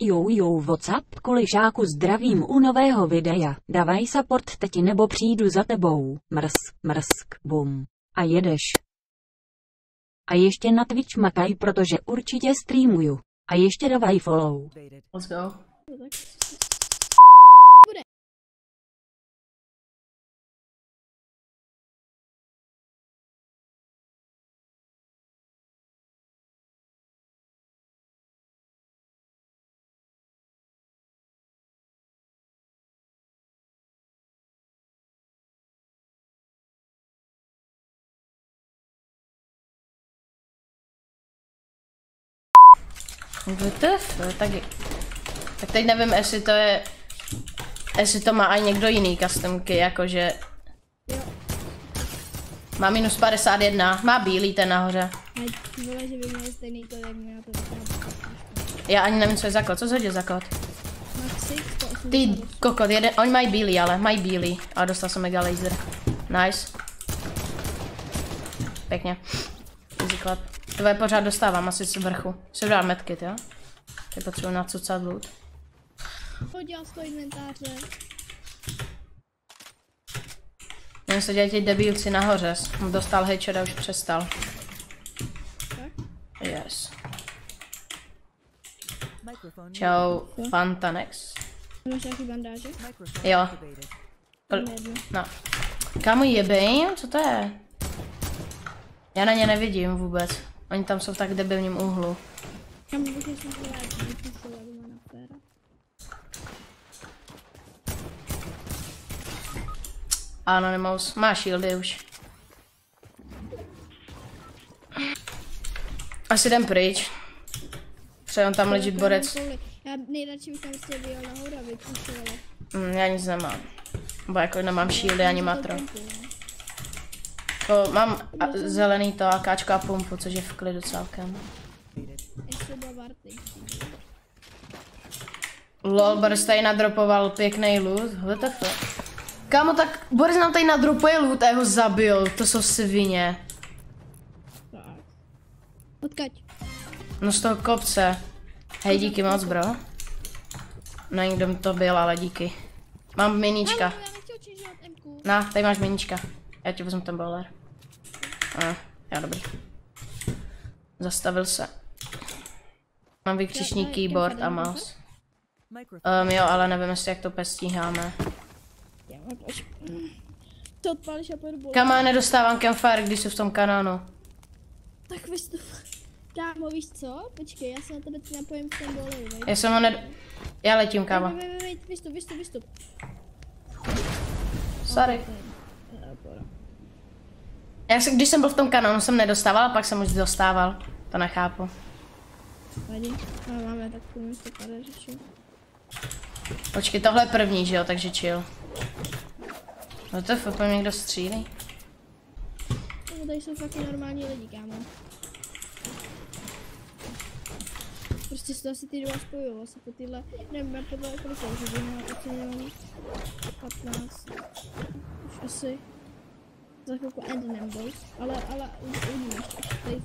Jo jo WhatsApp koližáku zdravím u nového videa, davaj support teď nebo přijdu za tebou, mrsk, mrsk, bum. A jedeš. A ještě na Twitch makaj, protože určitě streamuju. A ještě davaj follow. Let's go. WTF, tak, tak teď nevím, jestli to je, jestli to má i někdo jiný customky, jakože má minus 51, má bílý ten nahoře. Já ani nevím, co je za kód, co zhodil za kód? Maxi, 180. Ty kokot, jeden, oni mají bílý, ale mají bílý. A dostal jsem mega laser. Nice. Pěkně. Easy clap. Tvoje pořád dostávám asi z vrchu. Se dá medkit, jo? Teď potřebuji nacucat loot. Hodila z toho inventáře. Nevím, se dělají ti debilci nahoře. Dostal headshot a už přestal. Tak? Yes. Čau, Fantanex. Máš nějaký bandáže? Jo. No. Kamu jebej? Co to je? Já na ně nevidím vůbec. Oni tam jsou v tak debilním úhlu. Anonymous. Má shieldy už. Asi jdem pryč. Třeba on tam legit borec. Já nejradši bych tam prostě vyjel nahoru a vypustila. Mm, já nic nemám. Bo jako nemám shieldy ani matro. To mám a, zelený to AKčko a pumpu, což je v klidu celkem. Lol, Boris tady nadropoval pěkný loot. WTF. Kámo, tak Boris nám tady nadropuje loot a jeho zabil. To jsou svině. Odkaď? No z toho kopce. Hej, díky moc, bro. Nevím, kdo to byl, ale díky. Mám Mku. Na, tady máš miníčka. Já ti vezmu ten boiler. A, já dobrý. Zastavil se. Mám vykřičník já- keyboard a mouse. Um, jo, ale nevím, jestli jak to pestíháme. To odpálíš a pojedu. Kam já nedostávám campfire, když jsou v tom kanánu. Tak vystup. Kámo, víš co? Počkej, já se na tebe napojím v tom vej. Já jsem ho ned... Já letím, kámo. Vystup, vystup, vystup. Sorry. Eh, pohoda. Já se, když jsem byl v tom kanánu, jsem nedostával, a pak jsem už dostával. To nechápu. Vadí. No, máme takovou místo pade řeči. Počkej, tohle je první, že jo, takže chill. No to je fakt někdo střílí. No, tady jsou fakt normální lidi, kámo. Prostě se to asi ty dva spojují, asi po tyhle, nevím, já podle kolik je, že by měla oceněný 15, už asi. Za chvilku end numbers, ale, ale uvidíme ještě, tady.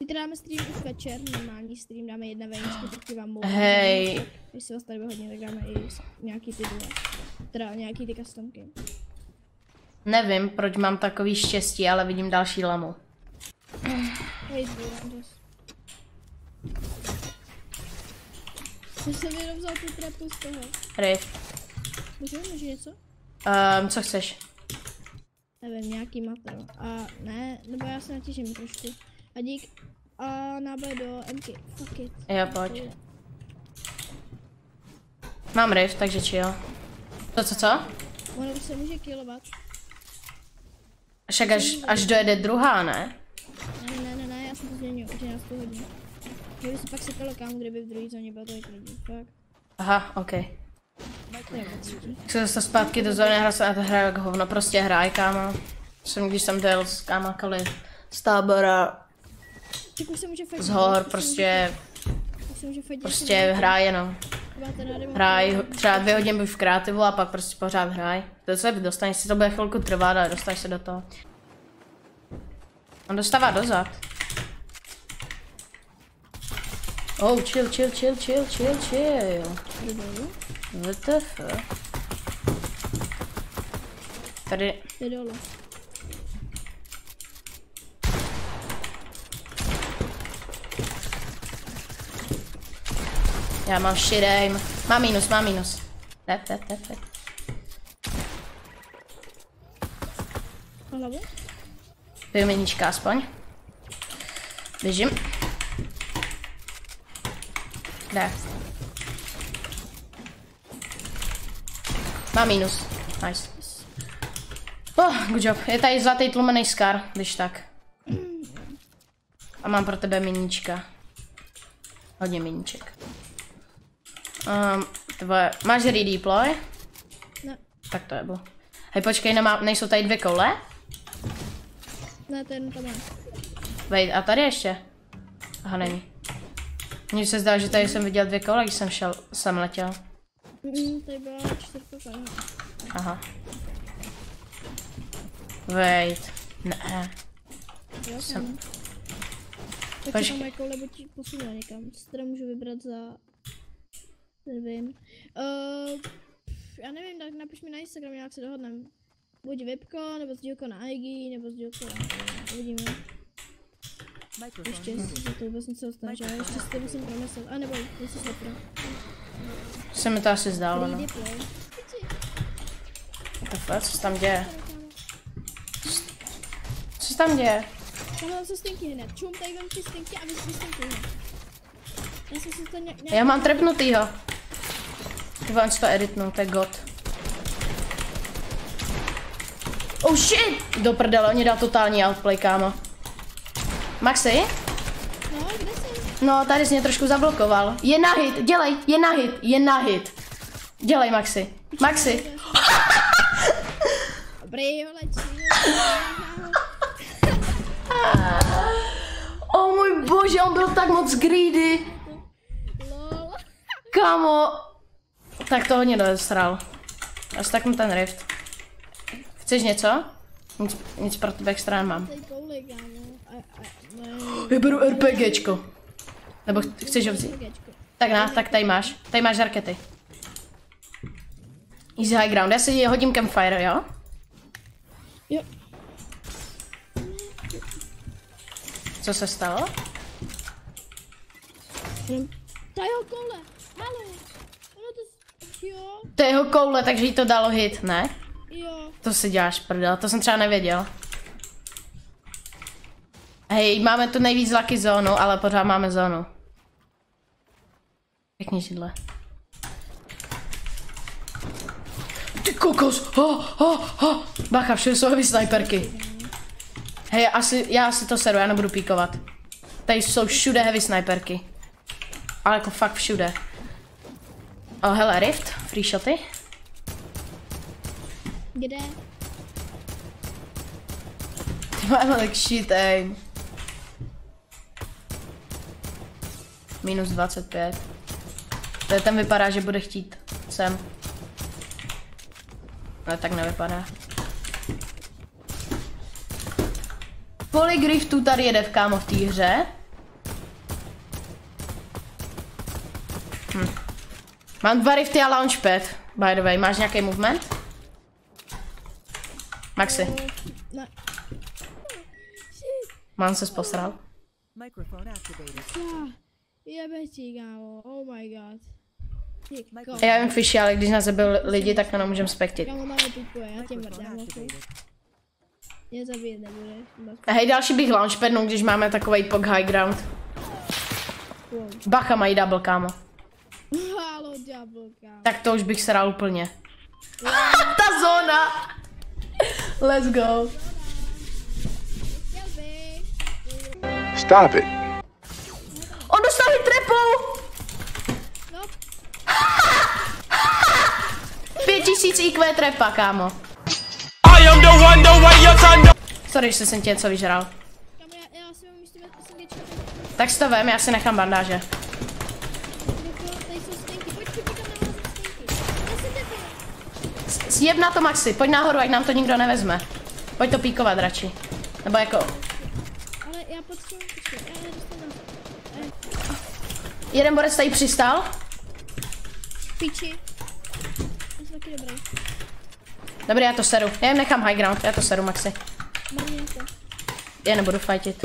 Zítra dáme stream už večer, normální stream, dáme jedna vejničku, taky vám mohu. Hej, Když se vás tady bude hodně, tak dáme i nějaký ty dvě. Teda nějaký ty customky. nevím, proč mám takový štěstí, ale vidím další lamu. Hej, zbírám dost. Jsem se jenom vzal tu trapu z toho. Rift. Můžeme, může něco? Um, co chceš? Nevím, nějaký matro. A ne, nebo já se natěžím trošku. A dík. A náboj do MK. Fuck it. Jo, pojď. Mám rift, takže chill. To co, co? Ono už se může killovat. Však až, až dojede druhá, ne? Ne, ne, ne, ne, já jsem to změnil, že nás to hodně. Kdyby se pak sekalo kámo, kdyby v druhé zóně bylo tolik lidí. Fakt. Aha, ok. To Tak se zpátky do zóny, hrál jsem na to hraju jak hovno, prostě hraj, kámo. Jsem, když jsem dojel s kámakali z tábora, se z hor, prostě, se prostě hraj jenom. Hraj, třeba dvě hodiny buď v kreativu a pak prostě pořád hraj. To se dostaneš si, to bude chvilku trvat, ale dostaneš se do toho. On dostává dozad. Oh, chill, chill, chill, chill, chill, chill. WTF. Tady, Jde dole. já mám aim. Mám minus, mám minus. Tep, tep, tep, tep. Hlavu. Vyměníčka aspoň. Běžím. Jde. Má minus. Nice. Oh, good job. Je tady zlatý tlumený skar, když tak. A mám pro tebe miníčka. Hodně miníček. Um, tvoje, máš redeploy? Ne, Tak to je bylo. Hej, počkej, nemá, nejsou tady dvě koule? ne, to jenom tam je. Vej, a tady ještě? Aha, není. Mně se zdá, že tady jsem viděl dvě kola, když jsem šel, jsem letěl. Mm, tady byla kola. Aha. Wait. Ne. Jo, Jsem- jsem. Tak se tam jako lebo ti posunula někam. Si teda můžu vybrat za... Nevím. Uh, já nevím, tak napiš mi na Instagram, jak se dohodneme. Buď Vipko, nebo sdílko na IG, nebo sdílko na... Uvidíme. Ještě, jestli se to vůbec něco stane, že já ještě si to musím promyslet. A nebo, jestli se pro. Se mi to asi zdálo, no. Co se tam děje? Co se tam děje? Já mám trepnutýho. Ty vám to editnu, to je god. Oh shit! Do prdele, oni dal totální outplay, kámo. Maxi? No, kde? No, tady jsi mě trošku zablokoval. Je na hit, dělej, je na hit, je na hit. Dělej, Maxi. Maxi. Dobrý. O můj bože, on byl tak moc greedy. Kámo. Tak to hodně dosral. Až tak mu ten rift. Chceš něco? Nic, nic pro tebe extra nemám. Tady kouli, kámo. A, a, ne. Já beru RPGčko. Nebo ch- chceš ho vzít? Tak na, tak tady máš. Tady máš rakety. Easy high ground. Já si hodím campfire, jo? Jo. Co se stalo? Ta jeho koule. Halo. Ono to... Jo. To je jeho koule, takže jí to dalo hit, ne? Jo. To si děláš prdel, to jsem třeba nevěděl. Hej, máme tu nejvíc lucky zónu, ale pořád máme zónu. Pěkný židle. Ty kokos! Ho, ho, ho. Bacha, všude jsou heavy sniperky. Hej, asi, já si to seru, já nebudu píkovat. Tady jsou všude heavy sniperky. Ale jako fakt všude. O, hele, rift, free shoty. Kde? Ty máme tak shit aim. Minus 25. To je ten vypadá, že bude chtít sem. Ale tak nevypadá. Kolik riftů tady jede v kámo v té hře? Hm. Mám dva rifty a launchpad. By the way, máš nějaký movement? Maxi, Ne. mám se posral. Ah, Jebe ti, kámo. Oh my god. Já vím fishy, ale když nás zabil lidi, tak to nemůžeme spektit. Mě zabít nebudeš. A hej, další bych launchpadnul, když máme takový pog high ground. Bacha mají double, kámo. Halo, double, kámo. Tak to už bych sral úplně. Ta zóna! Let's go. Stop it. On dostal trepou! No, 5000 IQ trepa, kámo. Sorry, že jsem tě něco vyžral. Tak si to vem, já si nechám bandáže. Sjeb na to, Maxi, pojď nahoru, ať nám to nikdo nevezme. Pojď to píkovat radši. Nebo jako, Ale já potřebuji, počkej, já nedostanu. jeden borec tady přistál. Piči. Taky dobrý. Dobrý, já to seru. Já jim nechám high ground, já to seru, Maxi. Já nebudu fightit.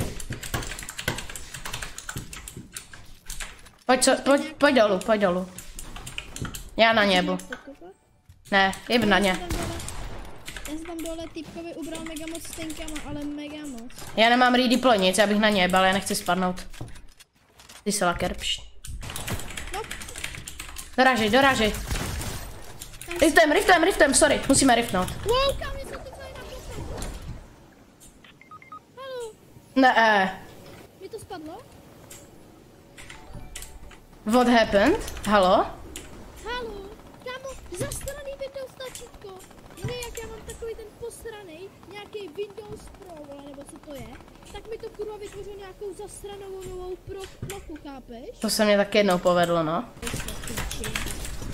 Pojď, co, pojď, pojď dolů, pojď dolů. Já na něbu. Ne, jeb na ně. Já jsem tam dole týpkovi ubral mega moc stenkama, ale mega moc. Já nemám redeploy nic, já bych na ně jebal, já nechci spadnout. Ty se laker, pš. No, Doražej, doražej. Riftem, riftem, riftem, sorry, musíme riftnout. Ne, eh, mi to spadlo? what happened? Halo? Halo, kámo, zastraný Windows tlačítko. Ne, jak já mám takový ten posraný, nějaký Windows Pro, vole, nebo co to je, tak mi to kurva vytvořilo nějakou zasranou novou pro plochu, chápeš? To se mě tak jednou povedlo, no.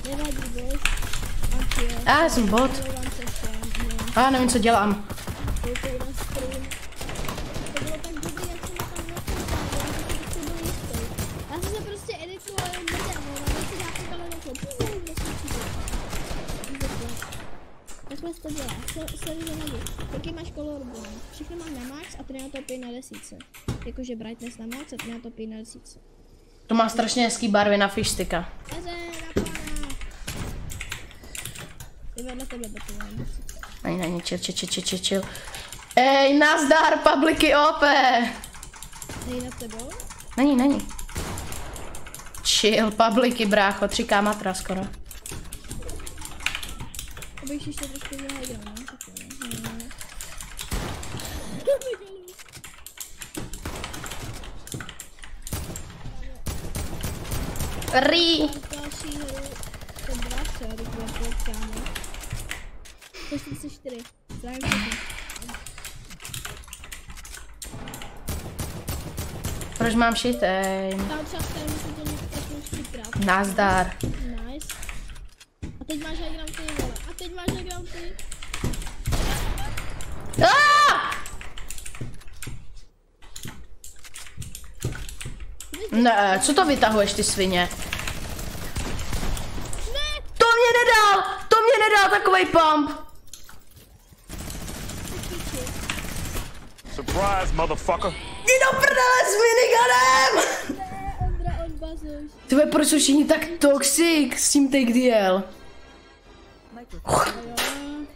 Nevadí, bož. Antio. Já jsem bot. A já nevím, co dělám. To já. Já to dělá, se, se nevadí. Jaký máš color blond? Všechno mám na max a ty na topy na desíce. Jakože brightness na max a ty na topy na desíce. To má strašně hezký barvy na fishsticka. Eze, na pana! Je vedle tebe. Není, není, chill, chill, chill, chill, chill. Ej, nazdar, publiky OP! Nej nad tebou? Není, není. Chill, publiky, brácho, 3K matra skoro. Abych ještě trošku no? No. no. Rí! Další hru, to. 144, zdravím. Proč mám shit aim? Tam třeba to. Nazdar. Nice. A teď máš high ty, vole. A teď máš high ty. Ah! Ne, co to vytahuješ ty svině? Ne! To mě nedal! To mě nedal takovej pump! Surprise, motherfucker. Jdi do prdele s miniganem! Bazuš. Ty vole, proč jsou všichni tak toxic s tím take DL?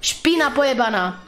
Špína pojebaná.